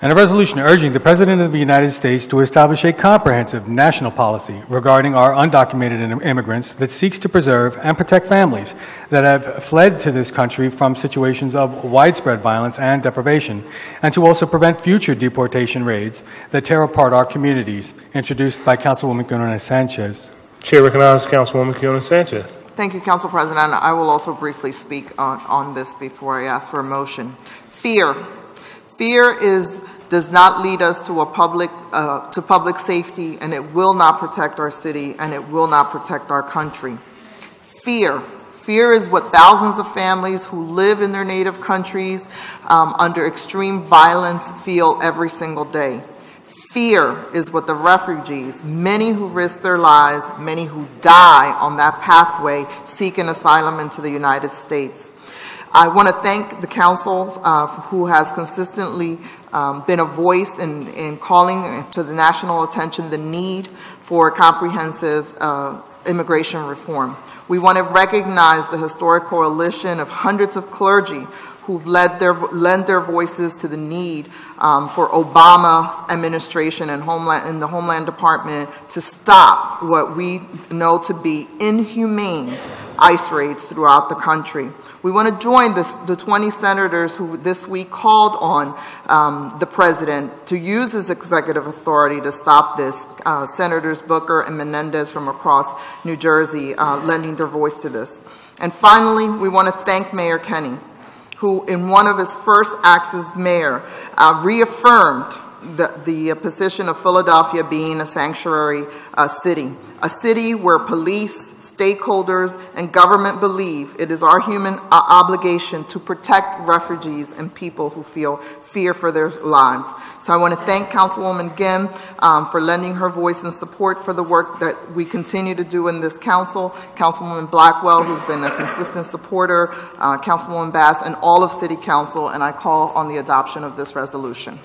And a resolution urging the President of the United States to establish a comprehensive national policy regarding our undocumented immigrants that seeks to preserve and protect families that have fled to this country from situations of widespread violence and deprivation, and to also prevent future deportation raids that tear apart our communities, introduced by Councilwoman Quinones Sanchez. Chair recognizes Councilwoman Quinones Sanchez. Thank you, Council President. I will also briefly speak on, on this before I ask for a motion. Fear. Fear is, does not lead us to a public, uh, to public safety, and it will not protect our city, and it will not protect our country. Fear. Fear is what thousands of families who live in their native countries um, under extreme violence feel every single day. Fear is what the refugees, many who risk their lives, many who die on that pathway, seek an asylum into the United States. I want to thank the council uh, who has consistently um, been a voice in, in calling to the national attention the need for comprehensive uh, immigration reform. We want to recognize the historic coalition of hundreds of clergy who've led their, lent their voices to the need um, for Obama's administration and Homeland, in the Homeland Department to stop what we know to be inhumane ICE raids throughout the country. We want to join this, the 20 senators who this week called on um, the president to use his executive authority to stop this. Uh, Senators Booker and Menendez from across New Jersey uh, lending their voice to this. And finally, we want to thank Mayor Kenney, who in one of his first acts as mayor uh, reaffirmed the, the position of Philadelphia being a sanctuary uh, city, a city where police, stakeholders, and government believe it is our human uh, obligation to protect refugees and people who feel fear for their lives. So I want to thank Councilwoman Gym um, for lending her voice and support for the work that we continue to do in this council, Councilwoman Blackwell, who's been a consistent supporter, uh, Councilwoman Bass, and all of City Council, and I call on the adoption of this resolution.